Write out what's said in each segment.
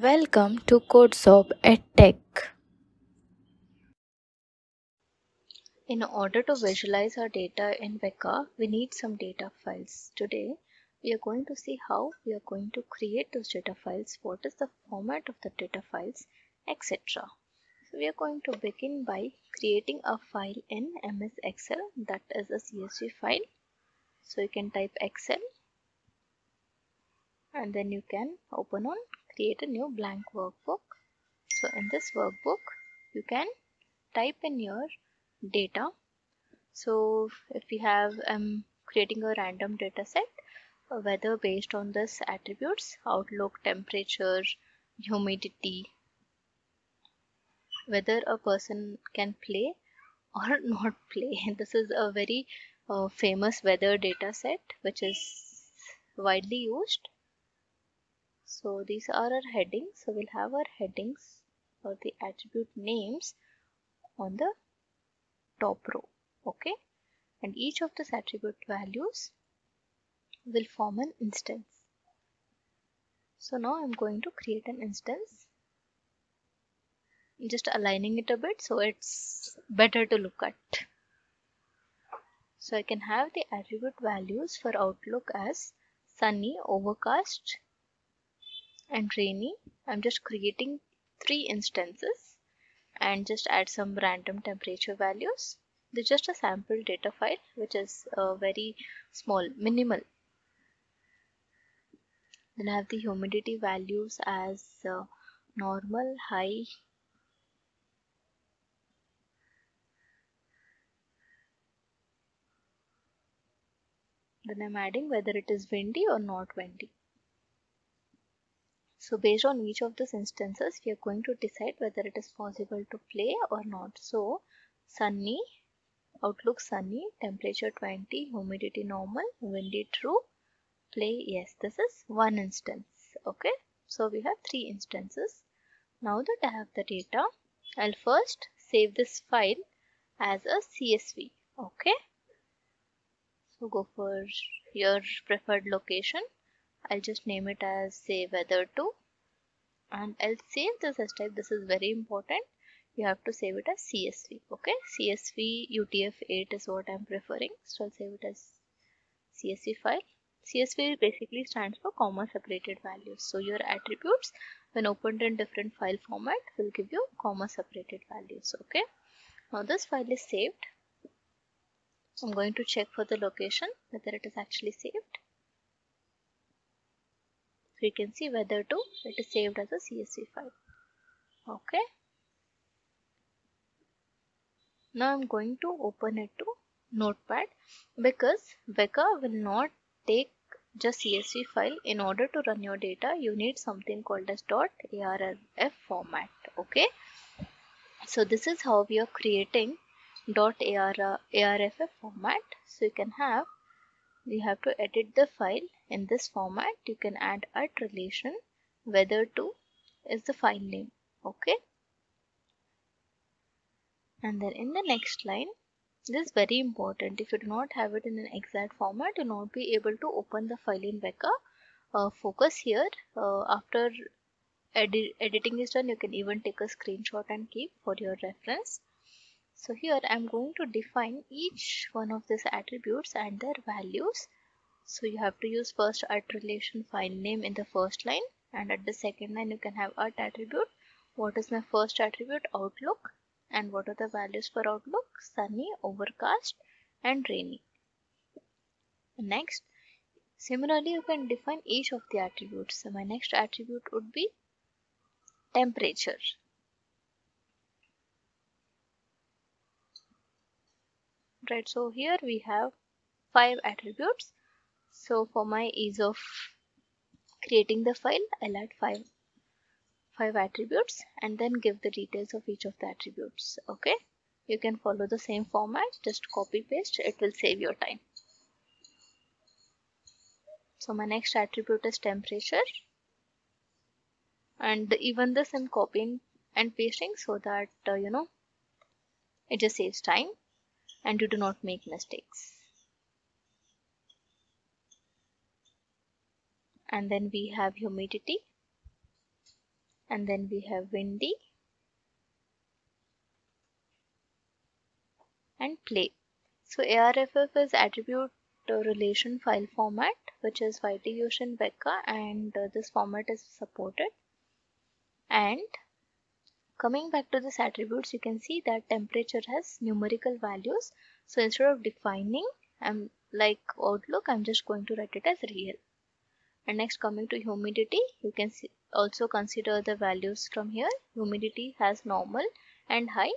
Welcome to Codezorb EdTech. In order to visualize our data in Weka, we need some data files. Today, we are going to see how we are going to create those data files, what is the format of the data files, etc. So we are going to begin by creating a file in MS Excel that is a CSV file. So you can type Excel and then you can open on create a new blank workbook. So in this workbook you can type in your data. So if we have um creating a random data set whether based on this attributes outlook temperature humidity whether a person can play or not play. This is a very uh, famous weather data set which is widely used so these are our headings. So we'll have our headings or the attribute names on the top row okay? And each of these attribute values will form an instance. So now I'm going to create an instance. Just aligning it a bit so it's better to look at. So I can have the attribute values for outlook as sunny overcast and rainy I'm just creating three instances and just add some random temperature values. This is just a sample data file which is uh, very small minimal. Then I have the humidity values as uh, normal high. Then I'm adding whether it is windy or not windy so based on each of these instances, we are going to decide whether it is possible to play or not. So sunny, outlook sunny, temperature 20, humidity normal, windy true, play yes. This is one instance. Okay. So we have three instances. Now that I have the data, I'll first save this file as a CSV. Okay. So go for your preferred location I'll just name it as say weather 2 and I'll save this as type. This is very important. You have to save it as CSV okay? CSV UTF-8 is what I'm preferring. So I'll save it as CSV file. CSV basically stands for comma separated values. So your attributes when opened in different file format will give you comma separated values okay? Now this file is saved. I'm going to check for the location whether it is actually saved you can see whether to it is saved as a CSV file. Okay. Now I'm going to open it to notepad because Weka will not take just CSV file. In order to run your data you need something called as .arff format. Okay. So this is how we are creating .arff format. So you can have you have to edit the file in this format. You can add at relation weather to is the file name okay? And then in the next line this is very important. If you do not have it in an exact format you'll not be able to open the file in Weka. Uh, focus here. Uh, after edit editing is done you can even take a screenshot and keep for your reference so here I'm going to define each one of these attributes and their values. So you have to use first at relation file name in the first line and at the second line you can have at attribute. What is my first attribute? Outlook. And what are the values for outlook? Sunny, overcast and rainy. Next, similarly you can define each of the attributes. So my next attribute would be temperature. Right so here we have five attributes. So for my ease of creating the file I'll add five five attributes and then give the details of each of the attributes okay? You can follow the same format just copy paste it will save your time. So my next attribute is temperature. And even this I'm copying and pasting so that uh, you know it just saves time and you do not make mistakes. And then we have humidity. and then we have windy and play. So ARFF is attribute relation file format which is YTUsion Weka and uh, this format is supported and coming back to this attributes you can see that temperature has numerical values. So instead of defining I'm like outlook I'm just going to write it as real. And next coming to humidity you can see also consider the values from here. Humidity has normal and high.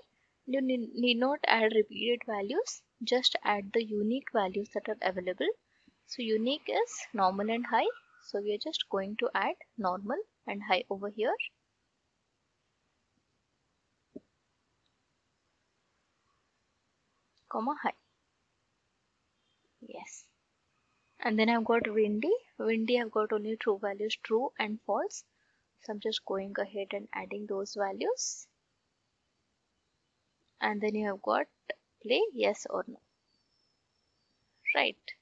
You need not add repeated values just add the unique values that are available. So unique is normal and high. So we are just going to add normal and high over here comma high. Yes. And then I've got windy. Windy I've got only true values true and false. So I'm just going ahead and adding those values. And then you have got play yes or no. Right.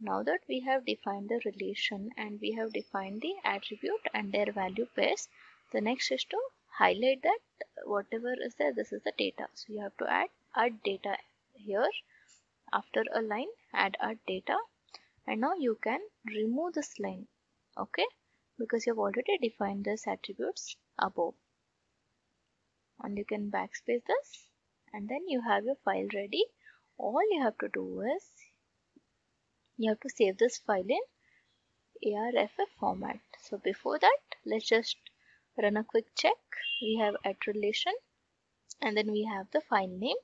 Now that we have defined the relation and we have defined the attribute and their value pairs the next is to highlight that whatever is there this is the data. So you have to add add data here. After a line add add data. And now you can remove this line okay? Because you have already defined this attributes above. And you can backspace this. And then you have your file ready. All you have to do is you have to save this file in ARFF format. So before that let's just run a quick check. We have at relation and then we have the file name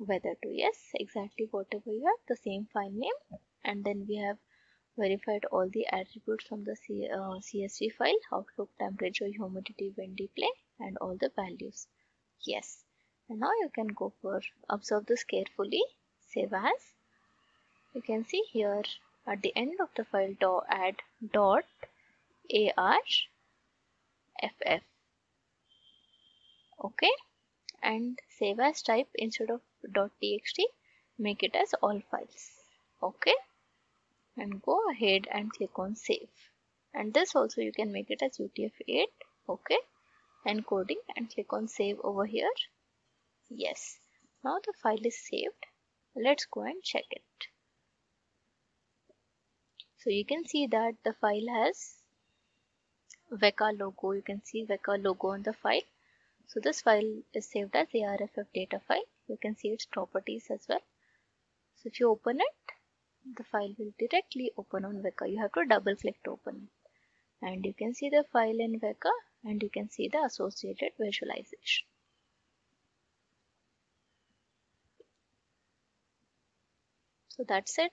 weather to yes exactly whatever you have the same file name and then we have verified all the attributes from the C, uh, CSV file outlook temperature humidity wind play and all the values Yes. And now you can go for observe this carefully. Save as. You can see here at the end of the file dot add dot arff. Okay. And save as type instead of txt make it as all files. Okay. And go ahead and click on save. And this also you can make it as UTF-8. Okay encoding and click on save over here yes now the file is saved let's go and check it so you can see that the file has Weka logo you can see Weka logo on the file so this file is saved as ARFF data file you can see its properties as well so if you open it the file will directly open on Weka you have to double click to open it and you can see the file in Weka and you can see the associated visualization. So that's it.